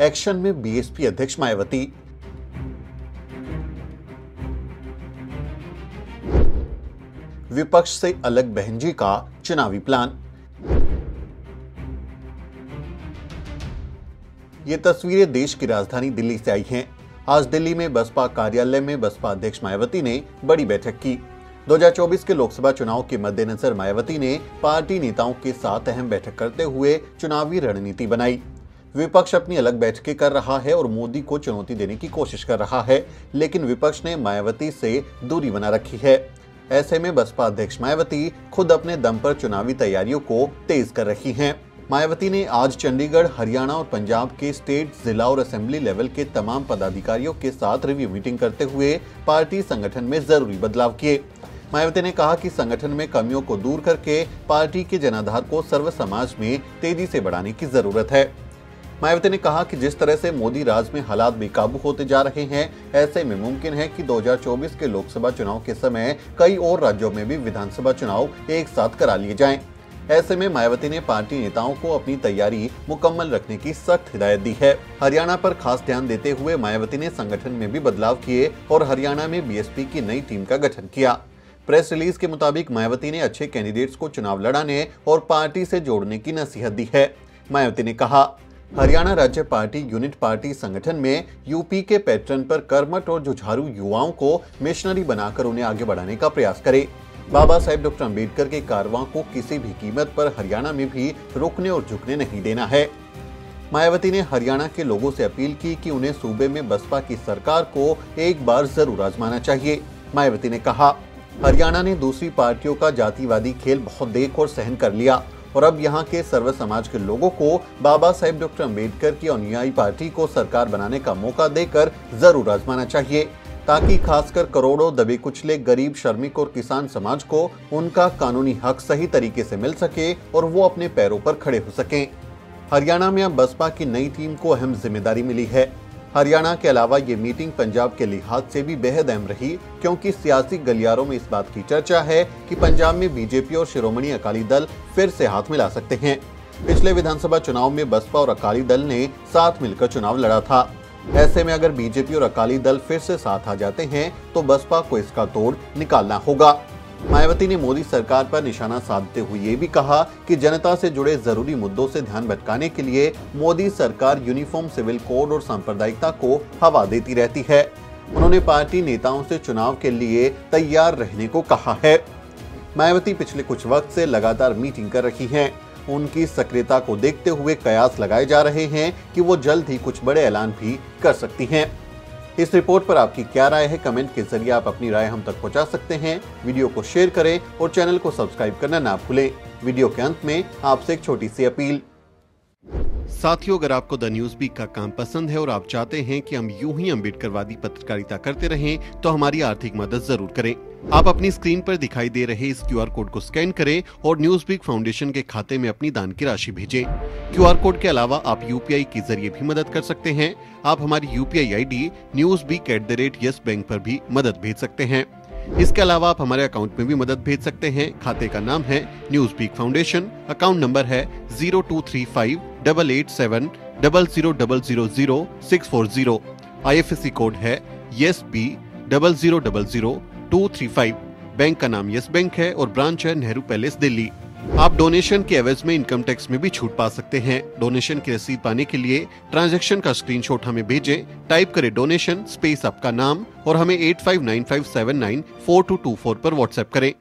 Action में BSP अध्यक्ष मायावती। विपक्ष से अलग बहनजी का चुनावी प्लान। ये तस्वीरें देश की राजधानी दिल्ली से आई हैं। आज दिल्ली में बसपा कार्यालय में बसपा अध्यक्ष मायावती ने बड़ी बैठक की। 2024 के लोकसभा चुनाव के मद्देनजर मायावती ने पार्टी नेताओं के साथ अहम बैठक करते हुए चुनावी रणनीति बनाई। विपक्ष अपनी अलग बैठकें कर रहा है और मोदी को चुनौती देने की कोशिश कर रहा है, लेकिन विपक्ष ने मायावती से दूरी बना रखी है। ऐसे में बसपा अध्यक्ष मायावती खुद अपने दम पर चुनावी तैयारियों को तेज कर रही हैं। मायावती ने आज चंडीगढ़, हरियाणा और पंजाब के स्टेट, जिला और असेंबली लेवल के तमाम पदाधिकारियों के साथ रिव्यू मीटिंग करते हुए पार्टी संगठन में ज़रूरी बदलाव किए। मायावती ने कहा कि संगठन में कमियों को दूर करके पार्टी के जनाधार को सर्व समाज में तेज़ी से बढ़ाने की ज़रूरत है। मायावती ने कहा कि जिस तरह से मोदी राज में हालात बेकाबू होते जा रहे हैं, ऐसे में मुमकिन है कि 2024 के लोकसभा चुनाव के समय कई और राज्यों में भी विधानसभा चुनाव एक साथ करा लिए जाएँ। ऐसे में मायावती ने पार्टी नेताओं को अपनी तैयारी मुकम्मल रखने की सख्त हिदायत दी है। हरियाणा पर खास ध्यान देते हुए मायावती ने संगठन में भी बदलाव किए और हरियाणा में बीएसपी की नई टीम का गठन किया। प्रेस रिलीज़ के मुताबिक मायावती ने अच्छे कैंडिडेट्स को चुनाव लड़ाने और पार्टी से जोड़ने की नसीहत दी है, मायावती ने कहा। हरियाणा राज्य पार्टी, यूनिट पार्टी संगठन में यूपी के पैटर्न पर कर्मठ और जुझारू युवाओं को मिशनरी बनाकर उन्हें आगे बढ़ाने का प्रयास करे। बाबा साहेब डॉक्टर अंबेडकर के कारवां को किसी भी कीमत पर हरियाणा में भी रुकने और झुकने नहीं देना है। मायावती ने हरियाणा के लोगों से अपील की कि उन्हें सूबे में बसपा की सरकार को एक बार ज़रूर आजमाना चाहिए। मायावती ने कहा, हरियाणा ने दूसरी पार्टियों का जातिवादी खेल बहुत देख और सहन कर लिया। और अब यहाँ के सर्व समाज के लोगों को बाबा साहेब डॉक्टर अंबेडकर की अनुयायी पार्टी को सरकार बनाने का मौका देकर ज़रूर आजमाना चाहिए, ताकि खासकर करोड़ों दबे कुचले गरीब, श्रमिक और किसान समाज को उनका कानूनी हक सही तरीके से मिल सके और वो अपने पैरों पर खड़े हो सकें। हरियाणा में अब बसपा की नई टीम को अहम ज़िम्मेदारी मिली है। हरियाणा के अलावा ये मीटिंग पंजाब के लिहाज से भी बेहद अहम रही, क्योंकि सियासी गलियारों में इस बात की चर्चा है कि पंजाब में बीजेपी और शिरोमणि अकाली दल फिर से हाथ मिला सकते हैं। पिछले विधानसभा चुनाव में बसपा और अकाली दल ने साथ मिलकर चुनाव लड़ा था। ऐसे में अगर बीजेपी और अकाली दल फिर से साथ आ जाते हैं तो बसपा को इसका तोड़ निकालना होगा। मायावती ने मोदी सरकार पर निशाना साधते हुए ये भी कहा कि जनता से जुड़े ज़रूरी मुद्दों से ध्यान भटकाने के लिए मोदी सरकार यूनिफॉर्म सिविल कोड और सांप्रदायिकता को हवा देती रहती है। उन्होंने पार्टी नेताओं से चुनाव के लिए तैयार रहने को कहा है। मायावती पिछले कुछ वक्त से लगातार मीटिंग कर रही हैं। उनकी सक्रियता को देखते हुए कयास लगाए जा रहे हैं कि वो जल्द ही कुछ बड़े ऐलान भी कर सकती हैं। इस रिपोर्ट पर आपकी क्या राय है, कमेंट के ज़रिए आप अपनी राय हम तक पहुँचा सकते हैं। वीडियो को शेयर करें और चैनल को सब्सक्राइब करना ना भूलें। वीडियो के अंत में आपसे एक छोटी सी अपील। साथियों, अगर आपको द न्यूज़ बीक का काम पसंद है और आप चाहते हैं कि हम यूँ ही अम्बेडकरवादी पत्रकारिता करते रहें तो हमारी आर्थिक मदद ज़रूर करें। आप अपनी स्क्रीन पर दिखाई दे रहे इस क्यूआर कोड को स्कैन करें और न्यूज़ बीक फाउंडेशन के खाते में अपनी दान की राशि भेजें। क्यूआर कोड के अलावा आप यूपीआई के ज़रिए भी मदद कर सकते हैं। आप हमारी UPI ID news beak at the rate Yes Bank पर भी मदद भेज सकते हैं। इसके अलावा आप हमारे अकाउंट में भी मदद भेज सकते हैं। खाते का नाम है news beak foundation account number है zero two three five double eight seven double zero double zero zero six four zero I F S C code है yes B double zero double zero two three five bank का नाम yes bank है और branch है Nehru palace Delhi आप donation के एवज में इनकम टैक्स में भी छूट पा सकते हैं। डोनेशन की रसीद पाने के लिए ट्रांजैक्शन का स्क्रीनशॉट हमें भेजें। टाइप करें डोनेशन स्पेस आपका नाम और हमें eight five nine five seven nine four two two four पर व्हाट्सएप करें।